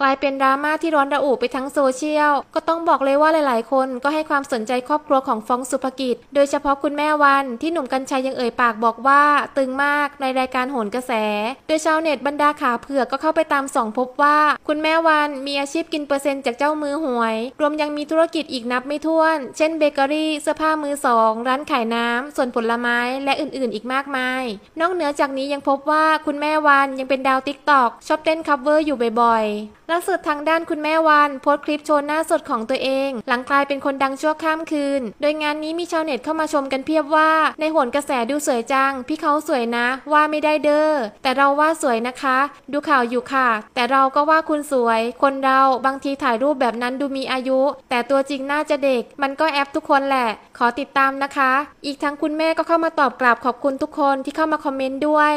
กลายเป็นดราม่าที่ร้อนระอุไปทั้งโซเชียล ก็ต้องบอกเลยว่าหลายๆ คนก็ให้ความสนใจครอบครัวของฟร้องศุภกิจ โดยเฉพาะคุณแม่วันที่หนุ่มกรรชัยยังเอ่ยปากบอกว่าตึงมากในรายการโหนกระแส โดยชาวเน็ตบรรดาขาเผือกก็เข้าไปตามส่องพบว่า คุณแม่วันมีอาชีพกินเปอร์เซ็นต์จากเจ้ามือหวย รวมยังมีธุรกิจอีกนับไม่ถ้วน เช่นเบเกอรี่เสื้อผ้ามือสองร้านขายน้ำส่วนผลไม้และอื่นๆ อีกมากมาย นอกเหนือจากนี้ยังพบว่าคุณแม่วันยังเป็นดาวติ๊กตอกชอบเต้น cover อยู่บ่อยๆล่าสุดทางด้านคุณแม่วันโพสต์คลิปโชว์หน้าสดของตัวเอง หลังกลายเป็นคนดังชั่วข้ามคืน โดยงานนี้มีชาวเน็ตเข้ามาชมกันเพียบว่า ในหนกระแสดูสวยจัง พี่เขาสวยนะ ว่าไม่ได้เด้อแต่เราว่าสวยนะคะ ดูข่าวอยู่ค่ะ แต่เราก็ว่าคุณสวย คนเราบางทีถ่ายรูปแบบนั้นดูมีอายุ แต่ตัวจริงน่าจะเด็ก มันก็แอปทุกคนแหละ ขอติดตามนะคะ อีกทั้งคุณแม่ก็เข้ามาตอบกลับขอบคุณทุกคนที่เข้ามาคอมเมนต์ด้วย